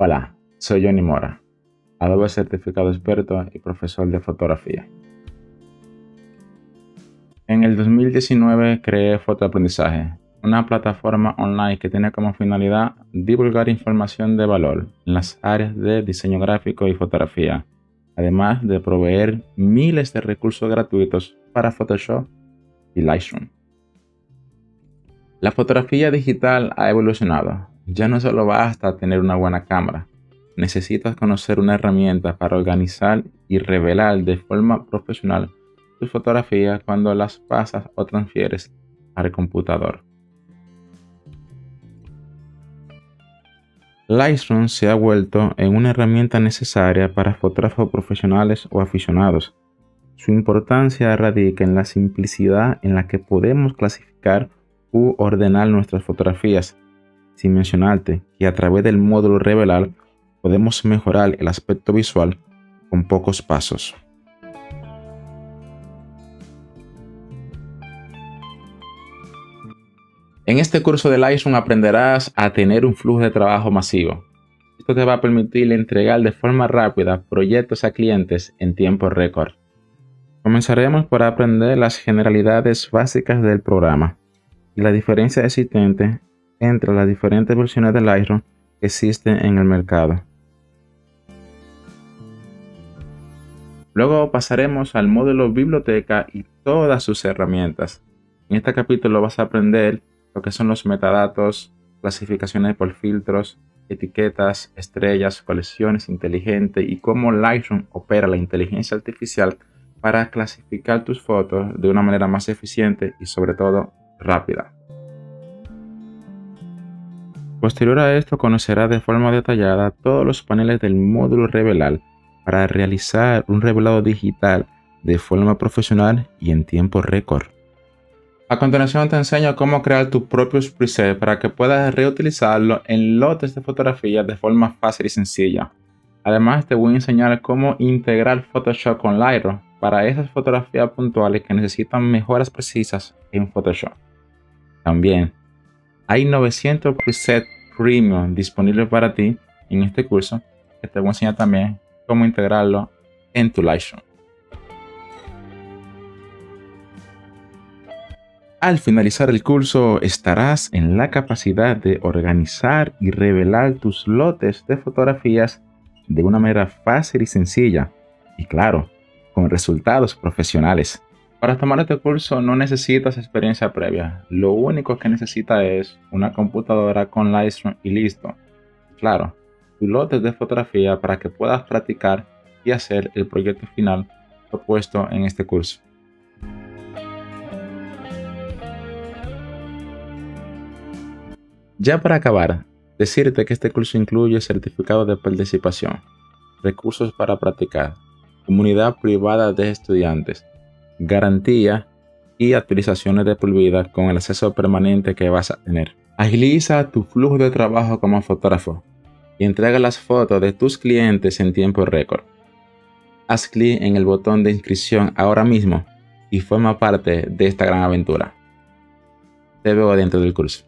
Hola, soy Johnny Mora, Adobe certificado experto y profesor de fotografía. En el 2019 creé Fotoaprendizaje, una plataforma online que tiene como finalidad divulgar información de valor en las áreas de diseño gráfico y fotografía, además de proveer miles de recursos gratuitos para Photoshop y Lightroom. La fotografía digital ha evolucionado ya no solo basta tener una buena cámara, necesitas conocer una herramienta para organizar y revelar de forma profesional tus fotografías cuando las pasas o transfieres al computador. Lightroom se ha vuelto en una herramienta necesaria para fotógrafos profesionales o aficionados. Su importancia radica en la simplicidad en la que podemos clasificar u ordenar nuestras fotografías sin mencionarte que a través del módulo revelar podemos mejorar el aspecto visual con pocos pasos. En este curso de Lightroom aprenderás a tener un flujo de trabajo masivo. Esto te va a permitir entregar de forma rápida proyectos a clientes en tiempo récord. Comenzaremos por aprender las generalidades básicas del programa y la diferencia existente entre las diferentes versiones del Lightroom que existen en el mercado. Luego pasaremos al módulo biblioteca y todas sus herramientas. En este capítulo vas a aprender lo que son los metadatos, clasificaciones por filtros, etiquetas, estrellas, colecciones inteligentes y cómo Lightroom opera la inteligencia artificial para clasificar tus fotos de una manera más eficiente y sobre todo rápida. Posterior a esto conocerá de forma detallada todos los paneles del módulo Revelar para realizar un revelado digital de forma profesional y en tiempo récord. A continuación te enseño cómo crear tu propio preset para que puedas reutilizarlo en lotes de fotografías de forma fácil y sencilla. Además te voy a enseñar cómo integrar Photoshop con Lightroom para esas fotografías puntuales que necesitan mejoras precisas en Photoshop. También hay 900 presets premium disponibles para ti en este curso que te voy a enseñar también cómo integrarlo en tu Lightroom. Al finalizar el curso estarás en la capacidad de organizar y revelar tus lotes de fotografías de una manera fácil y sencilla y claro, con resultados profesionales. Para tomar este curso no necesitas experiencia previa. Lo único que necesitas es una computadora con Lightroom y listo. Claro, tu de fotografía para que puedas practicar y hacer el proyecto final propuesto en este curso. Ya para acabar, decirte que este curso incluye certificado de participación, recursos para practicar, comunidad privada de estudiantes, garantía y actualizaciones de por vida con el acceso permanente que vas a tener. Agiliza tu flujo de trabajo como fotógrafo y entrega las fotos de tus clientes en tiempo récord. Haz clic en el botón de inscripción ahora mismo y forma parte de esta gran aventura. Te veo dentro del curso.